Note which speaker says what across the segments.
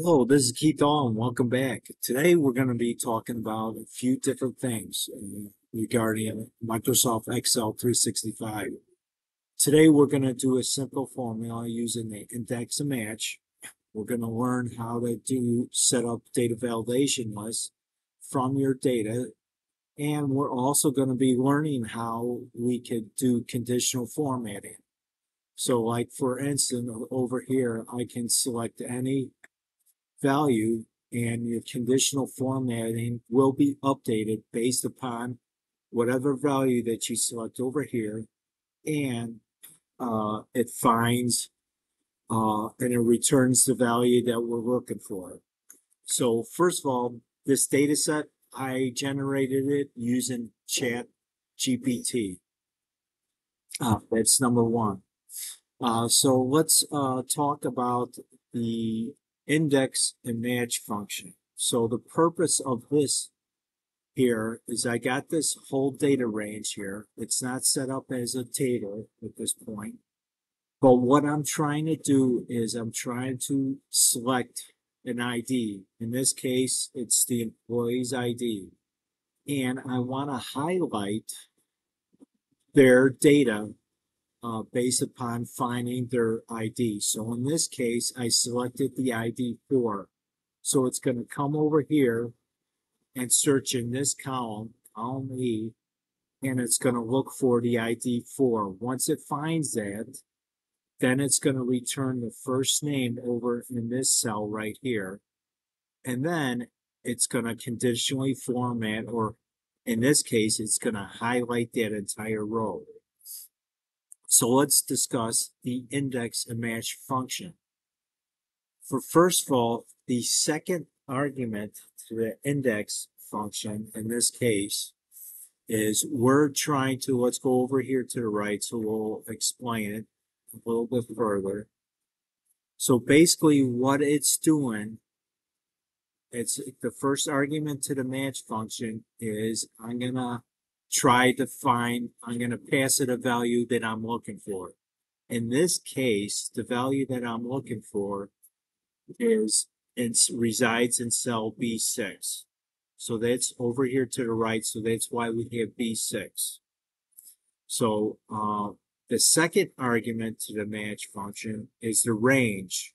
Speaker 1: Hello, this is Keith and welcome back. Today we're going to be talking about a few different things uh, regarding Microsoft Excel 365. Today we're going to do a simple formula using the index and match. We're going to learn how to do set up data validation lists from your data and we're also going to be learning how we could do conditional formatting. So like for instance over here I can select any value and your conditional formatting will be updated based upon whatever value that you select over here and uh, it finds uh, and it returns the value that we're looking for. So first of all, this data set, I generated it using chat GPT. Uh, that's number one. Uh, so let's uh, talk about the index and match function. So the purpose of this here is I got this whole data range here. It's not set up as a table at this point. But what I'm trying to do is I'm trying to select an ID. In this case, it's the employee's ID. And I want to highlight their data uh, based upon finding their ID. So in this case, I selected the ID 4. So it's going to come over here and search in this column, column E, and it's going to look for the ID 4. Once it finds that, then it's going to return the first name over in this cell right here. And then it's going to conditionally format, or in this case, it's going to highlight that entire row. So let's discuss the index and match function. For first of all, the second argument to the index function in this case is we're trying to, let's go over here to the right so we'll explain it a little bit further. So basically what it's doing, it's the first argument to the match function is I'm gonna try to find, I'm going to pass it a value that I'm looking for. In this case, the value that I'm looking for is it resides in cell B6. So that's over here to the right. So that's why we have B6. So uh, the second argument to the match function is the range.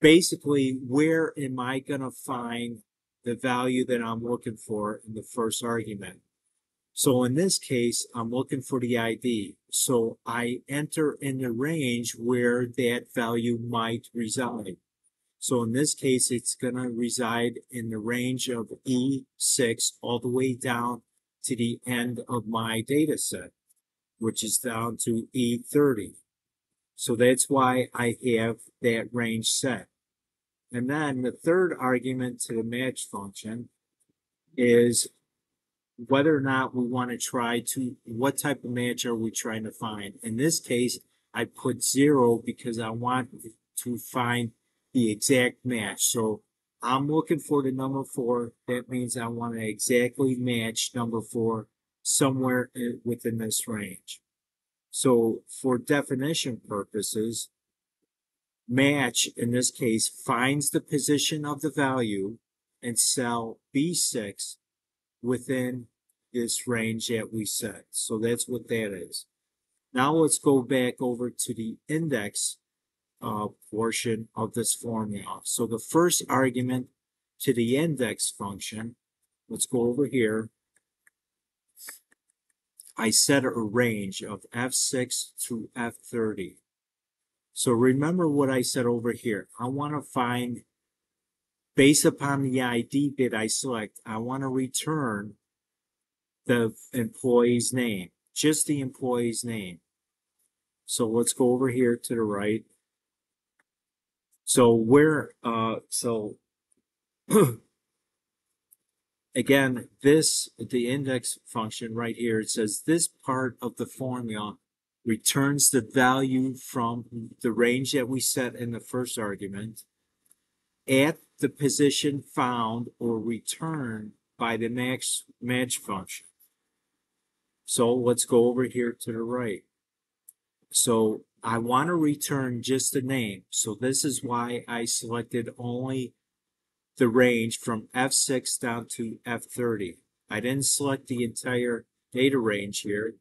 Speaker 1: Basically, where am I going to find the value that I'm looking for in the first argument? So in this case, I'm looking for the ID. So I enter in the range where that value might reside. So in this case, it's going to reside in the range of E6 all the way down to the end of my data set, which is down to E30. So that's why I have that range set. And then the third argument to the match function is whether or not we want to try to, what type of match are we trying to find? In this case, I put zero because I want to find the exact match. So I'm looking for the number four. That means I want to exactly match number four somewhere uh, within this range. So for definition purposes, match in this case finds the position of the value in cell B6 within this range that we set. So that's what that is. Now let's go back over to the index uh, portion of this formula. So the first argument to the index function, let's go over here. I set a range of F6 to F30. So remember what I said over here. I want to find, based upon the ID that I select, I want to return the employee's name, just the employee's name. So let's go over here to the right. So where, uh, so again, this, the index function right here, it says this part of the formula returns the value from the range that we set in the first argument at the position found or returned by the max match function. So let's go over here to the right. So I want to return just the name. So this is why I selected only the range from F6 down to F30. I didn't select the entire data range here.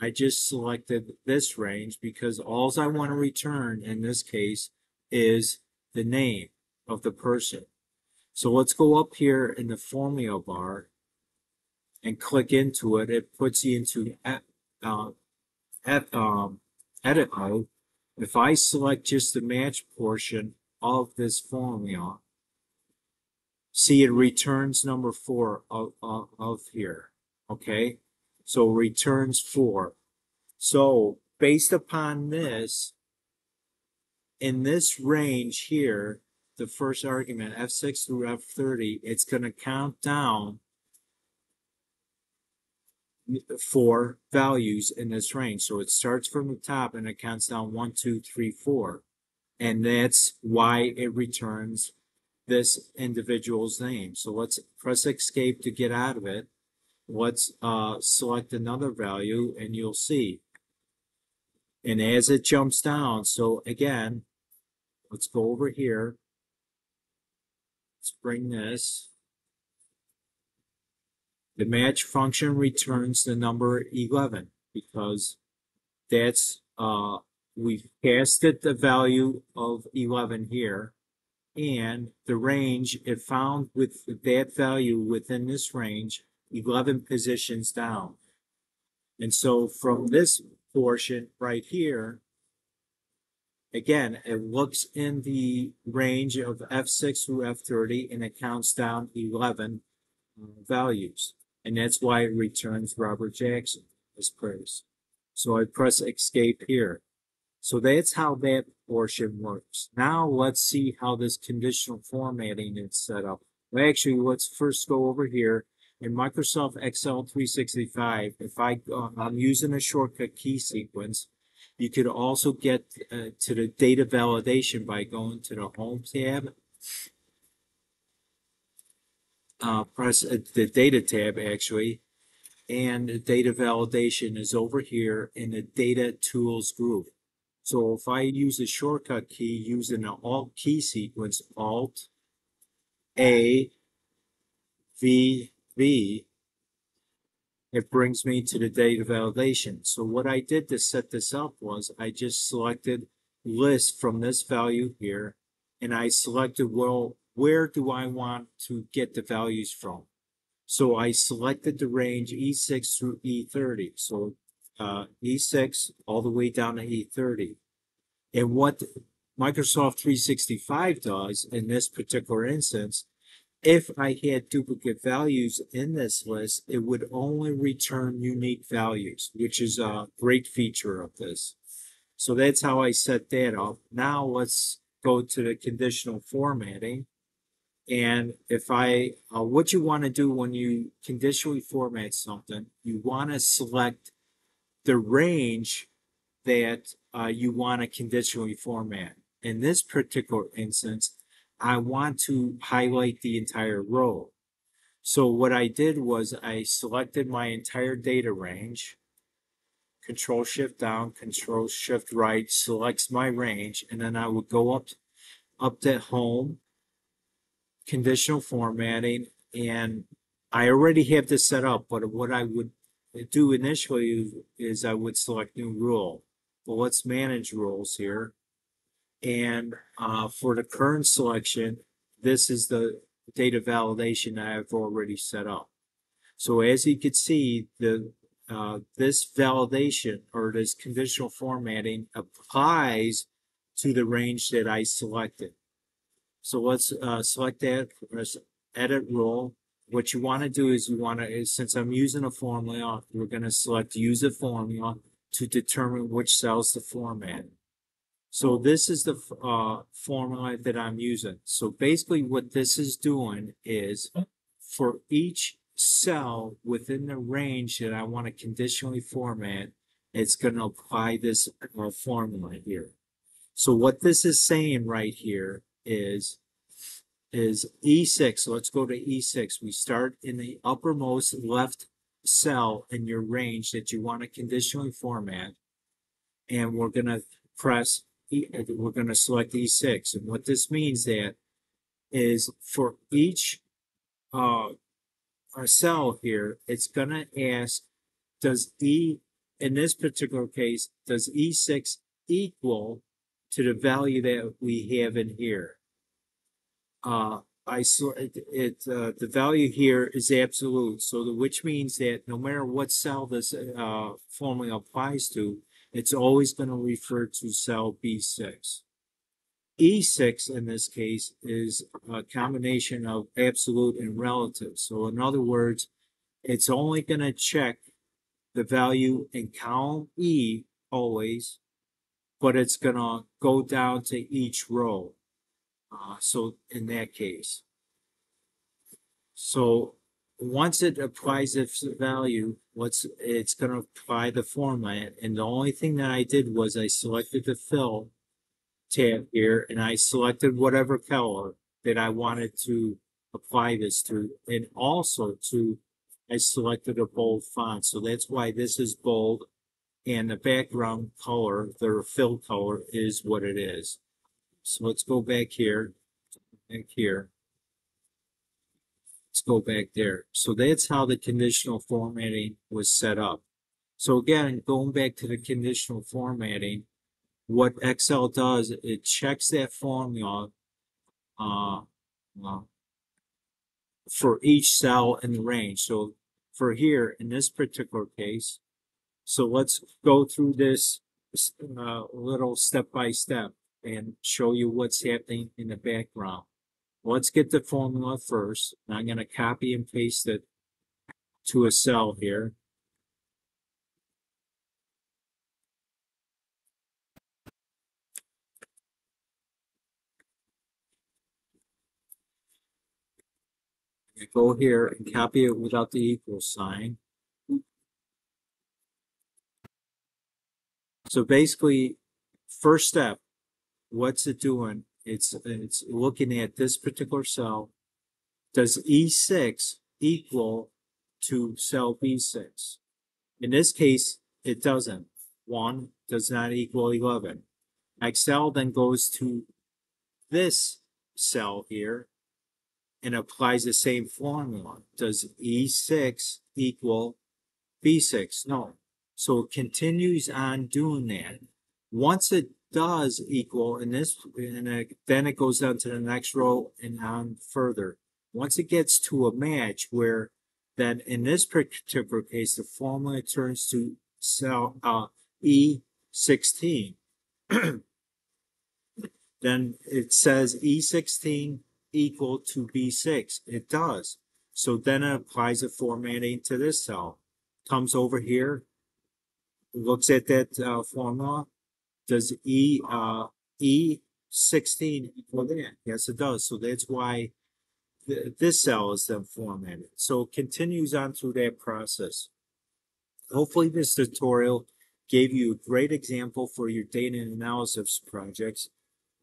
Speaker 1: I just selected this range because all I want to return in this case is the name of the person. So let's go up here in the formula bar and click into it. It puts you into uh, at, um, edit mode. If I select just the match portion of this formula, see it returns number four of, of, of here. Okay, so returns four. So based upon this, in this range here, the first argument, F6 through F30, it's going to count down four values in this range. So it starts from the top and it counts down one, two, three, four. And that's why it returns this individual's name. So let's press escape to get out of it. Let's uh, select another value and you'll see. And as it jumps down, so again, let's go over here. Let's bring this. The match function returns the number 11 because that's, uh, we've casted the value of 11 here and the range it found with that value within this range 11 positions down. And so from this portion right here, again, it looks in the range of F6 through F30 and it counts down 11 uh, values. And that's why it returns Robert Jackson as praise. So I press escape here. So that's how that portion works. Now let's see how this conditional formatting is set up. Well, actually, let's first go over here in Microsoft Excel 365. If I, uh, I'm using a shortcut key sequence, you could also get uh, to the data validation by going to the Home tab. Uh, press uh, the Data tab, actually, and the Data Validation is over here in the Data Tools group. So if I use a shortcut key using an Alt key sequence, Alt, A, V, V, it brings me to the data validation. So what I did to set this up was I just selected list from this value here, and I selected, well, where do I want to get the values from? So I selected the range E6 through E30. So uh, E6 all the way down to E30. And what Microsoft 365 does in this particular instance, if I had duplicate values in this list, it would only return unique values, which is a great feature of this. So that's how I set that up. Now let's go to the conditional formatting. And if I, uh, what you want to do when you conditionally format something, you want to select the range that uh, you want to conditionally format. In this particular instance, I want to highlight the entire row. So what I did was I selected my entire data range, control shift down, control shift right, selects my range, and then I would go up, up to home, conditional formatting, and I already have this set up, but what I would do initially is I would select new rule. Well, let's manage rules here. And uh, for the current selection, this is the data validation I have already set up. So as you can see, the uh, this validation or this conditional formatting applies to the range that I selected. So let's uh, select that, edit rule. What you want to do is you want to, since I'm using a formula, we're going to select use a formula to determine which cells to format. So this is the uh, formula that I'm using. So basically what this is doing is for each cell within the range that I want to conditionally format, it's going to apply this uh, formula here. So what this is saying right here is, is E6. So let's go to E6. We start in the uppermost left cell in your range that you want to conditionally format. And we're going to press, E- we're gonna select E6. And what this means that is for each, uh, cell here, it's gonna ask, does E, in this particular case, does E6 equal to the value that we have in here? Uh, I saw it, it, uh, the value here is absolute, so the, which means that no matter what cell this, uh, formula applies to, it's always gonna refer to cell B six. E six in this case is a combination of absolute and relative, so in other words, it's only gonna check the value in column E always, but it's gonna go down to each row. Uh, so in that case. So once it applies its value, what's, it's gonna apply the format, and the only thing that I did was I selected the fill tab here, and I selected whatever color that I wanted to apply this to, and also to, I selected a bold font, so that's why this is bold, and the background color, the fill color is what it is. So let's go back here, back here. Let's go back there. So that's how the conditional formatting was set up. So again, going back to the conditional formatting, what Excel does, it checks that formula, uh, for each cell in the range. So for here, in this particular case, so let's go through this, uh, little step by step and show you what's happening in the background. Let's get the formula first. I'm gonna copy and paste it to a cell here. Go here and copy it without the equal sign. So basically, first step, what's it doing? It's, it's looking at this particular cell. Does E6 equal to cell B6? In this case, it doesn't. One does not equal eleven. Excel then goes to this cell here and applies the same formula. Does E6 equal B6? No. So it continues on doing that. Once it does equal in this, and then it goes down to the next row and on further. Once it gets to a match where then in this particular case, the formula turns to cell, uh, E sixteen. Then it says E sixteen equal to B six. It does. So then it applies the formatting to this cell. Comes over here, looks at that, uh, formula. Does E, uh, E sixteen equal that? Yes, it does. So that's why th- this cell is then formatted. So it continues on through that process. Hopefully this tutorial gave you a great example for your data analysis projects.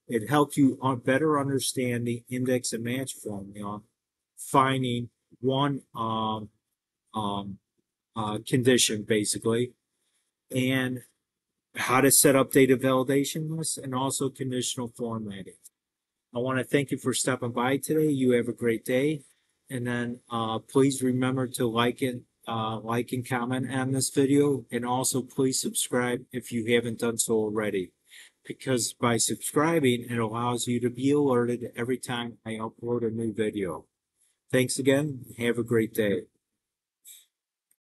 Speaker 1: It helped you better understand the index and match formula, finding one, um, um, uh, condition basically, and how to set up data validation lists and also conditional formatting. I want to thank you for stopping by today. You have a great day. And then, uh, please remember to like and, uh, like and comment on this video. And also please subscribe if you haven't done so already. Because by subscribing, it allows you to be alerted every time I upload a new video. Thanks again. Have a great day.